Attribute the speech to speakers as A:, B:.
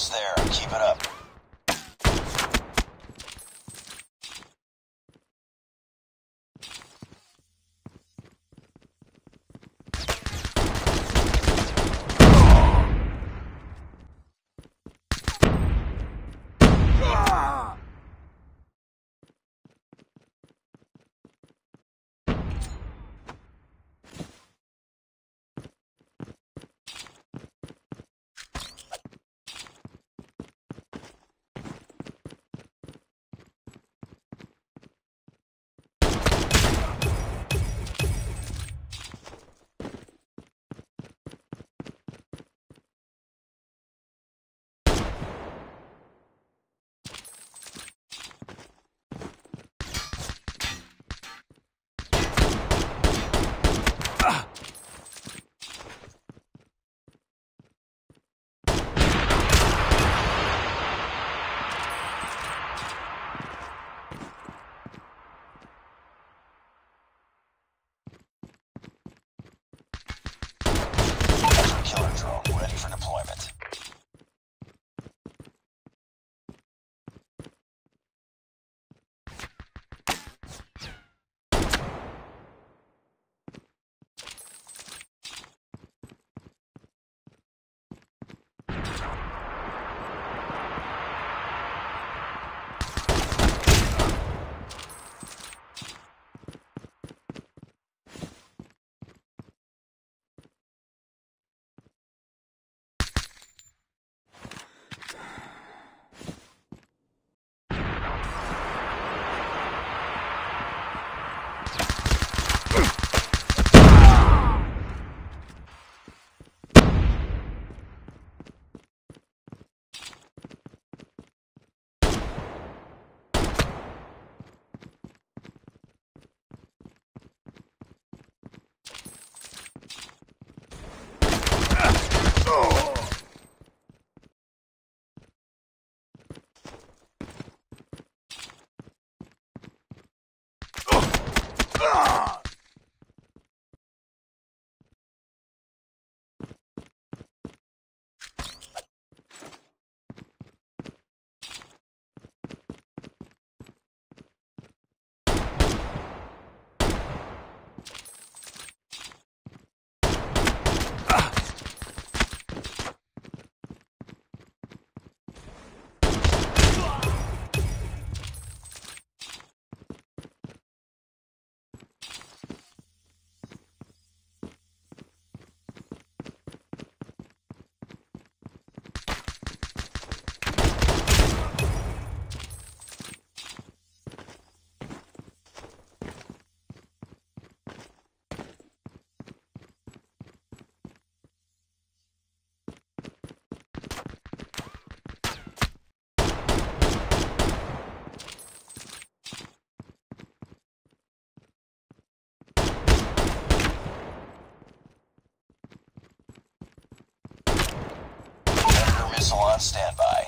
A: almost there. Keep it up. Standby.